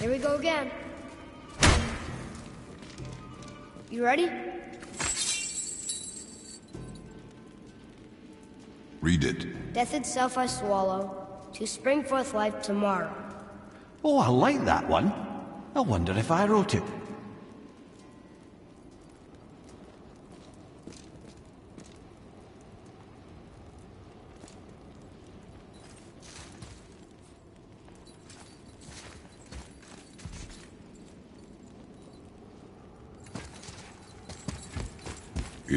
Here we go again. You ready? Read it. Death itself I swallow, to spring forth life tomorrow. Oh, I like that one. I wonder if I wrote it.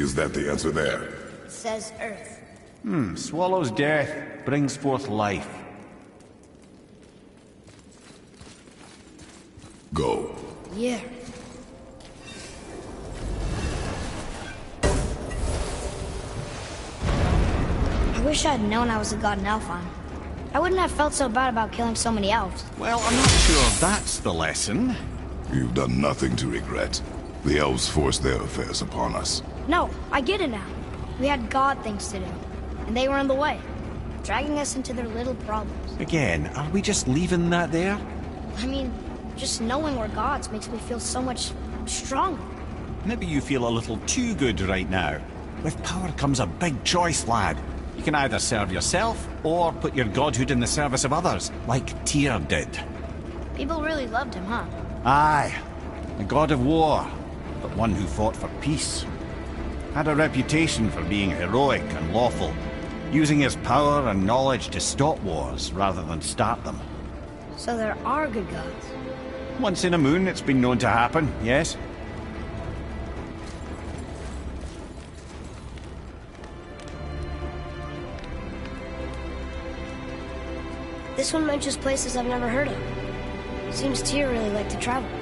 Is that the answer there? It says Earth. Hmm, swallows death, brings forth life. Go. Yeah. I wish I'd known I was a god in Alfheim. I wouldn't have felt so bad about killing so many elves. Well, I'm not sure that's the lesson. You've done nothing to regret. The elves forced their affairs upon us. No, I get it now. We had god things to do, and they were in the way, dragging us into their little problems. Again, are we just leaving that there? I mean, just knowing we're gods makes me feel so much stronger. Maybe you feel a little too good right now. With power comes a big choice, lad. You can either serve yourself, or put your godhood in the service of others, like Tyr did. People really loved him, huh? Aye, a god of war, but one who fought for peace. Had a reputation for being heroic and lawful, using his power and knowledge to stop wars rather than start them. So there are good gods. Once in a moon, it's been known to happen, yes? This one mentions places I've never heard of. Seems Tyr really liked to travel.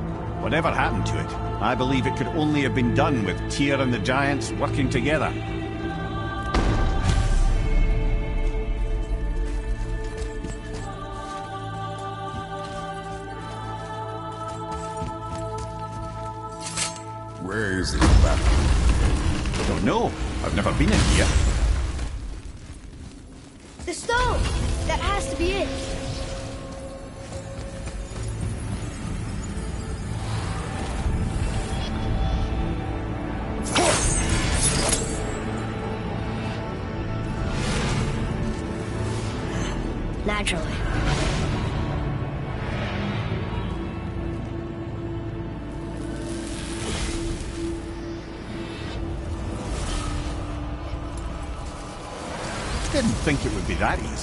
Whatever happened to it, I believe it could only have been done with Tyr and the Giants working together. Where is this battle? Don't know. I've never been in here. The stone! That has to be it.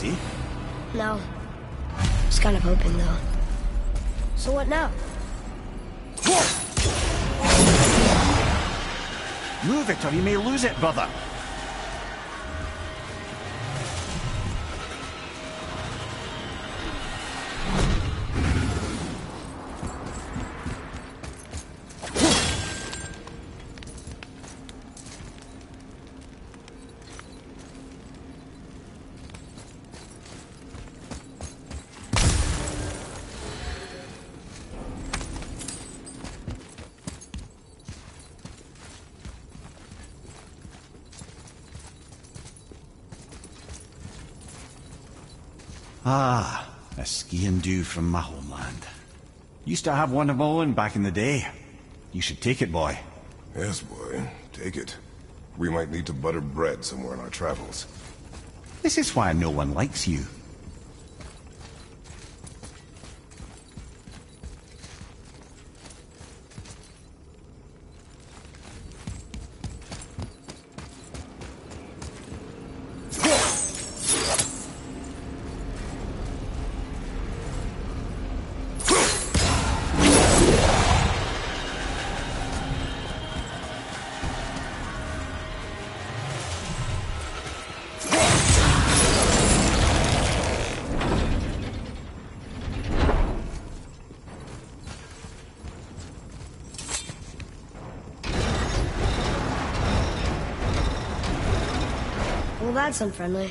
Be that easy. No. Was kind of hoping, though. So what now? Move it or you may lose it, brother. Dew from my homeland. Used to have one of my own back in the day. You should take it, boy. Yes, boy. Take it. We might need to butter bread somewhere in our travels. This is why no one likes you. That's unfriendly.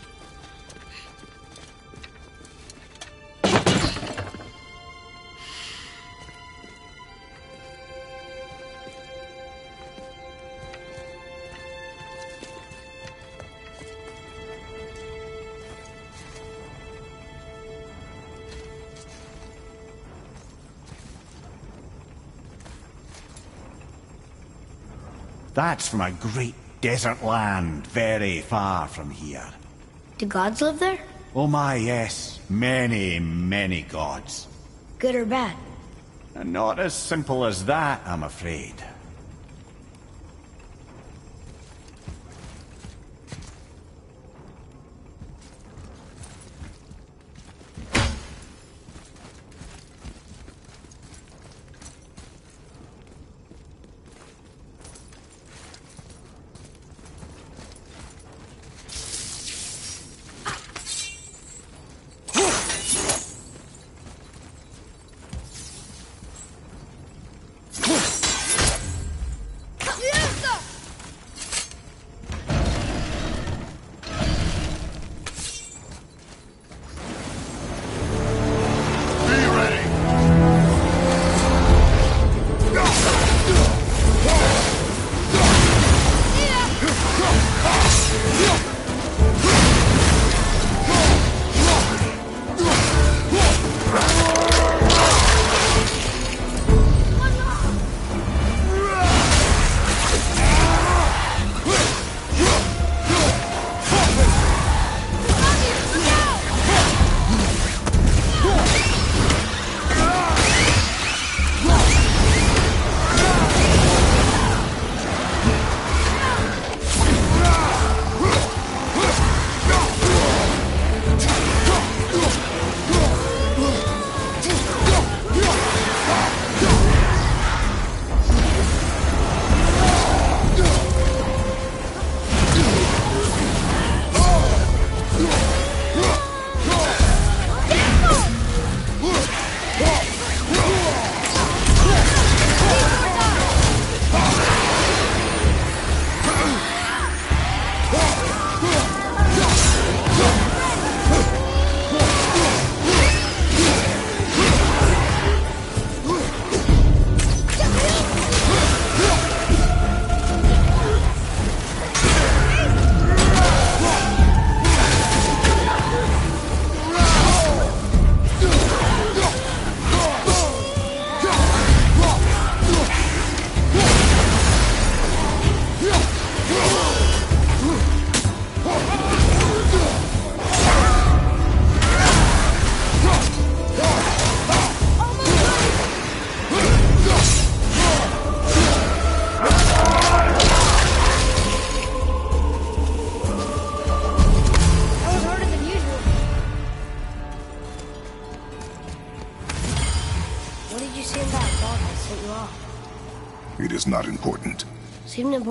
That's from a great desert land very far from here. Do gods live there? Oh my, yes. Many, many gods. Good or bad? Not as simple as that, I'm afraid.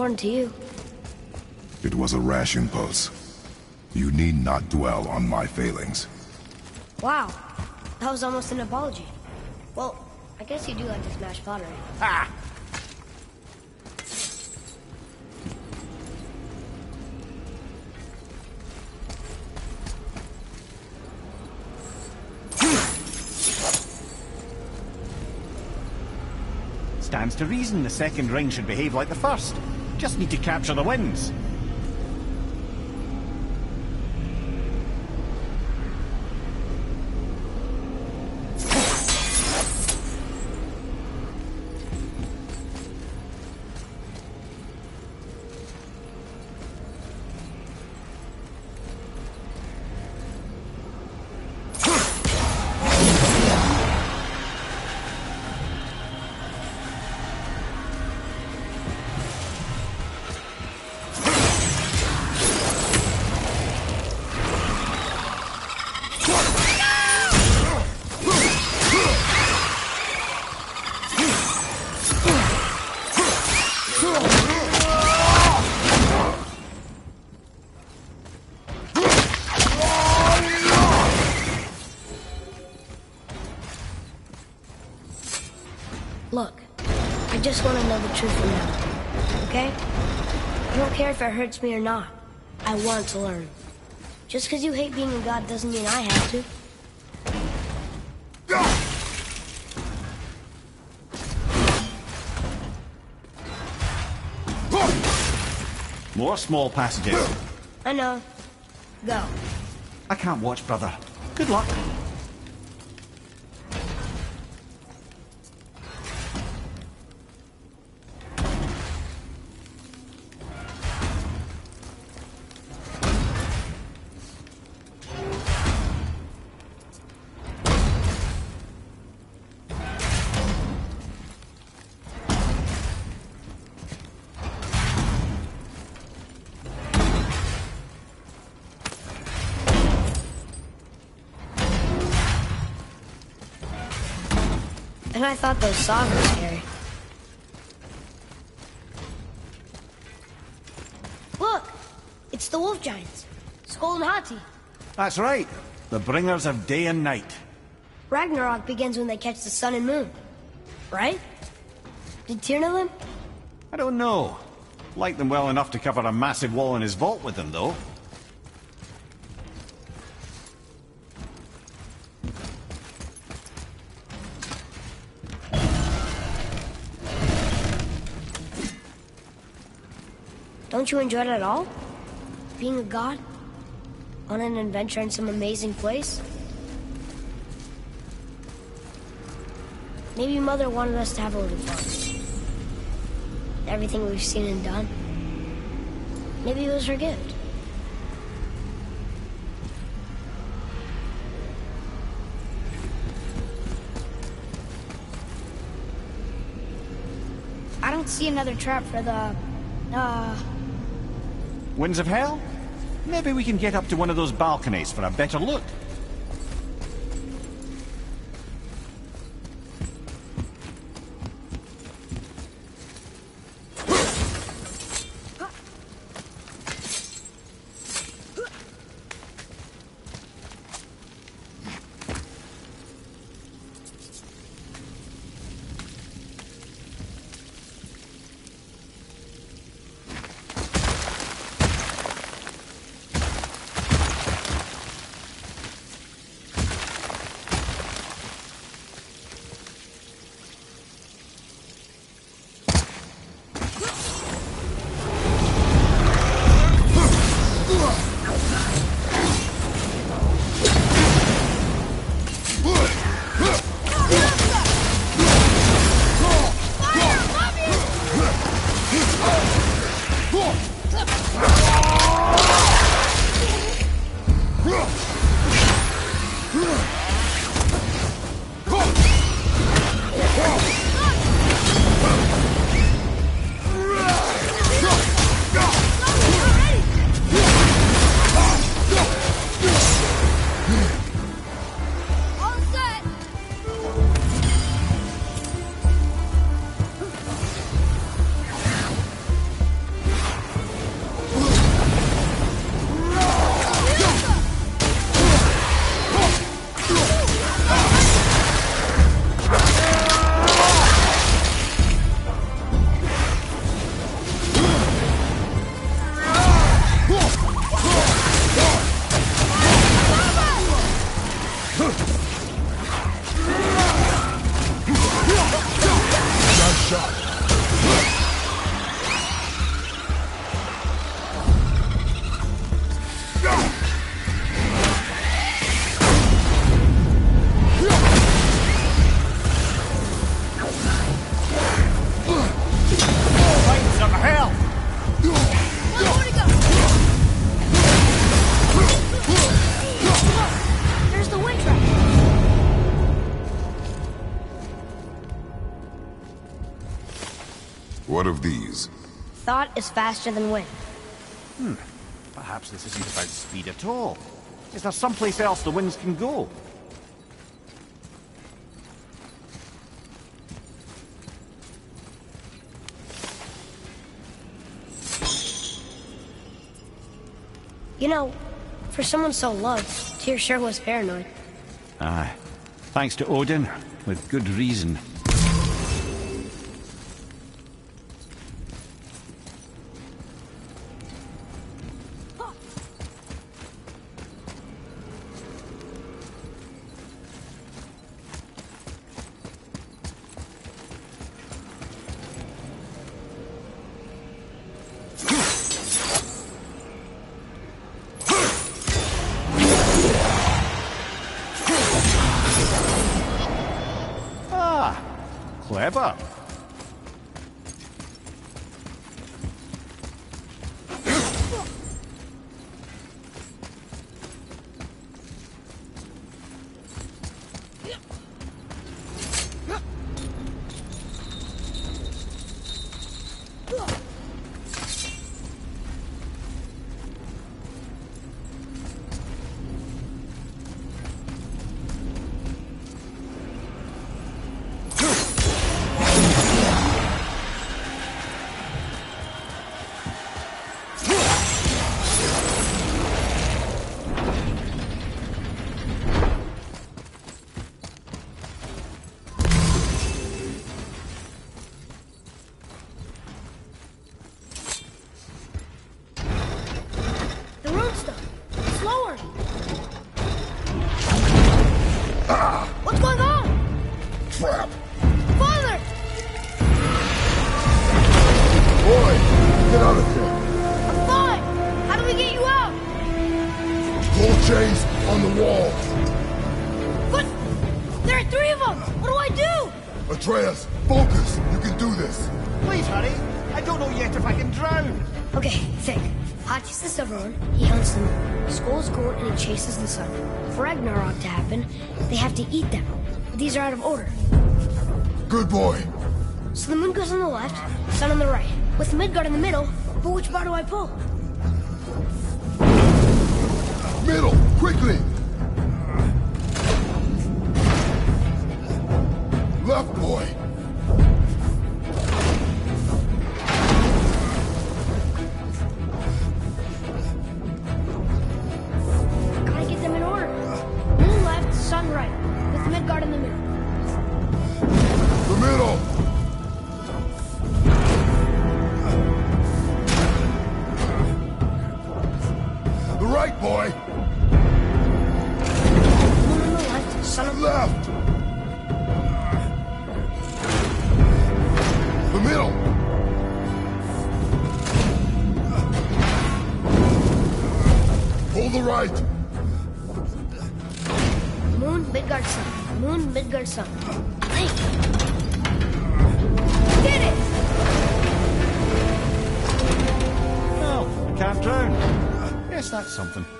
Important to you. It was a rash impulse. You need not dwell on my failings. Wow. That was almost an apology. Well, I guess you do like to smash pottery. Ha! Stands to reason the second ring should behave like the first. Just need to capture the winds. Just want to know the truth from now. Okay? I don't care if it hurts me or not. I want to learn. Just because you hate being a god doesn't mean I have to. More small passages. I know. Go. I can't watch, brother. Good luck. I thought those saws were scary. Look! It's the wolf giants. Sköll and Hati. That's right. The bringers of day and night. Ragnarok begins when they catch the sun and moon. Right? Did Tyr know them? I don't know. Like them well enough to cover a massive wall in his vault with them, though. Don't you enjoy it at all? Being a god? On an adventure in some amazing place? Maybe Mother wanted us to have a little fun. Everything we've seen and done. Maybe it was her gift. I don't see another trap for the, uh, Winds of Hel? Maybe we can get up to one of those balconies for a better look. What of these? Thought is faster than wind. Hmm. Perhaps this isn't about speed at all. Is there someplace else the winds can go? You know, for someone so loved, Tyr sure was paranoid. Aye. Thanks to Odin, with good reason. Clever. Trap! Father! Boy! Get out of here! I'm fine. How do we get you out? Pull chains on the wall! But there are three of them. What do I do? Atreus, focus! You can do this! Please hurry. I don't know yet if I can drown. Okay, think. Hati's the silver one. He hunts them, moon. Sköll's gold and he chases the sun. For Ragnarok to happen, they have to eat them. But these are out of order. Good boy! So the moon goes on the left, sun on the right. With Midgard in the middle, but which bar do I pull? Middle! Quickly! Left, boy! Something.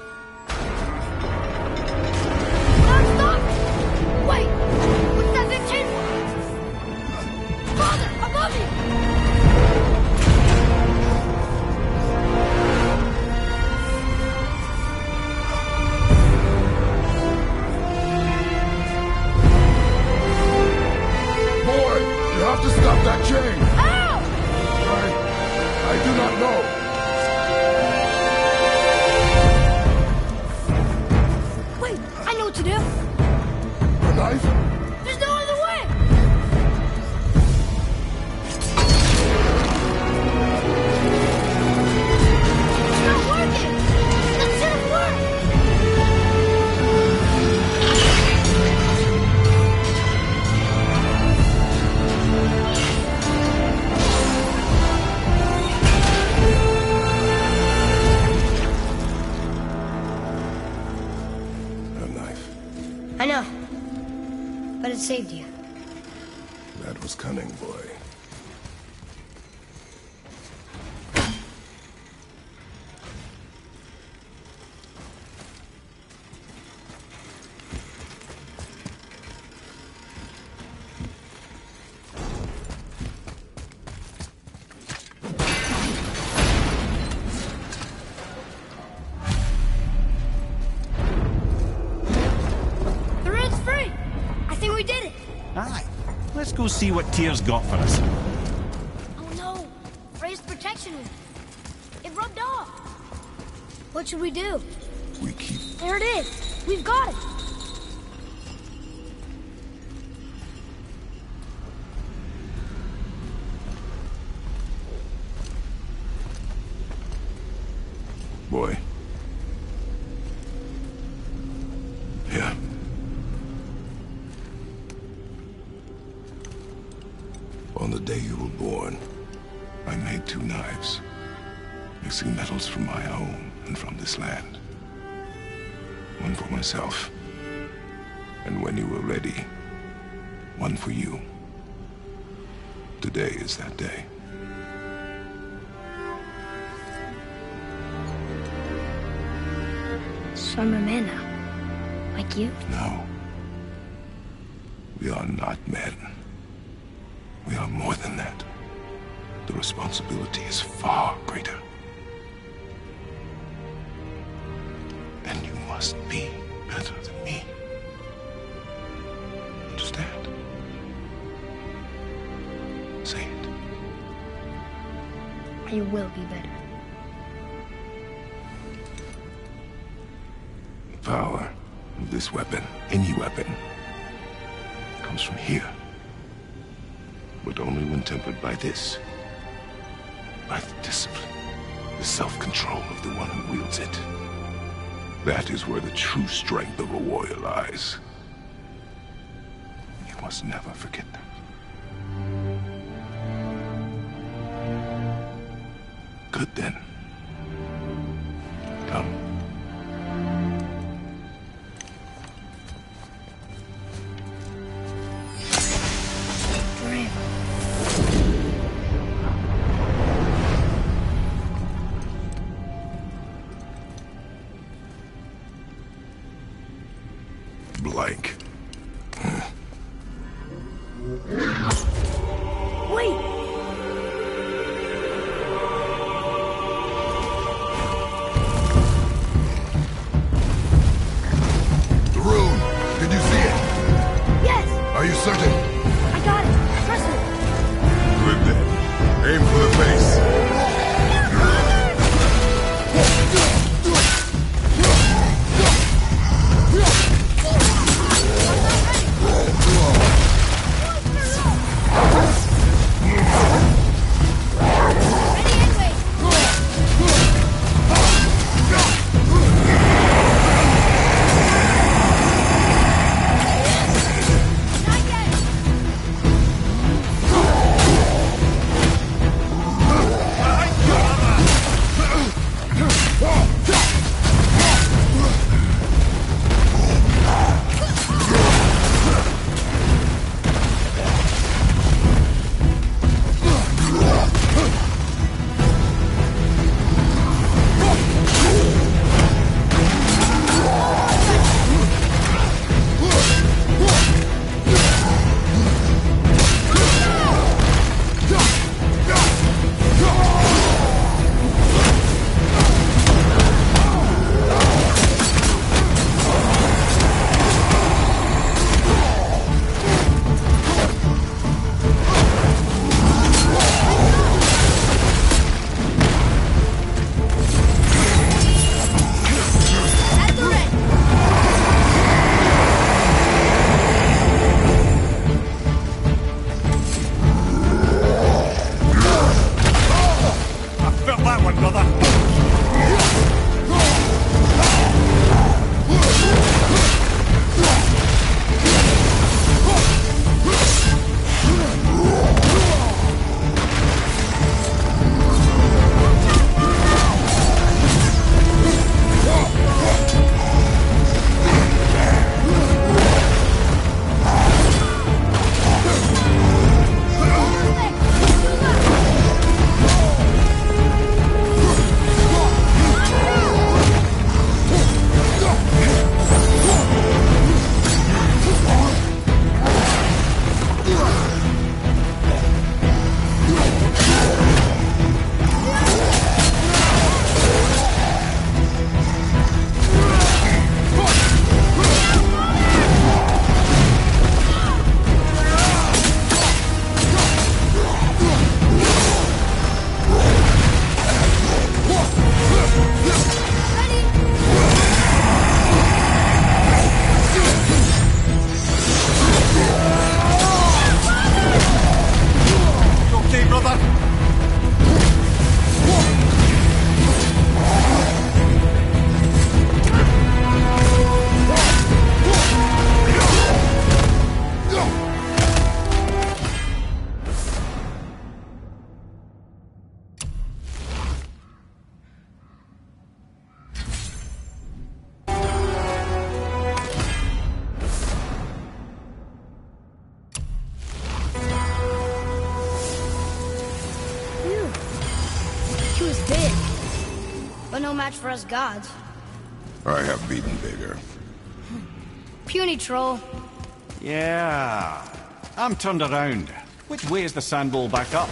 Go see what Tyr's got for us. Oh no! Freya's protection. It rubbed off. What should we do? We keep There it is. We've got it. So I'm a man now. Like you? No. We are not men. We are more than that. The responsibility is far greater. And you must be better than me. Understand? Say it. I will be better. This weapon, any weapon, comes from here. But only when tempered by this. By the discipline, the self-control of the one who wields it. That is where the true strength of a warrior lies. You must never forget that. Good then. Yeah. I'm turned around. Which way is the sandball back up?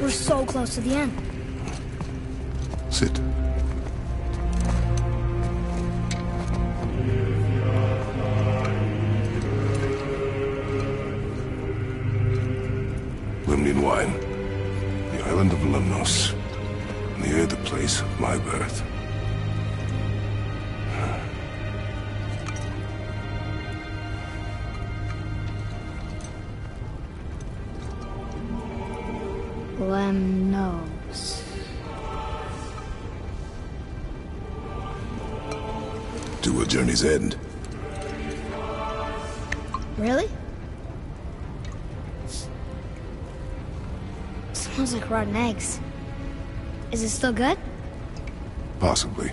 We're so close to the end. Sit. Lemnian wine. The island of Lemnos. Near the place of my birth. Journey's end. Really? Smells like rotten eggs. Is it still good? Possibly.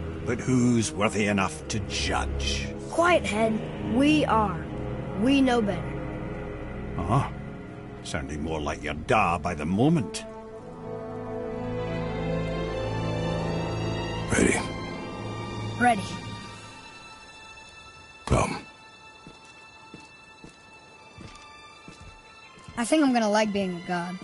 but who's worthy enough to judge? Quiet head. We are. We know better. Uh-huh. Sounding more like your da by the moment. Ready. Ready. Come. I think I'm gonna like being a god.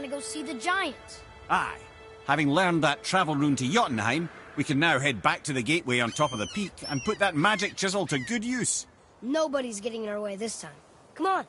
Gonna go see the giants. Aye. Having learned that travel rune to Jotunheim, we can now head back to the gateway on top of the peak and put that magic chisel to good use. Nobody's getting in our way this time. Come on.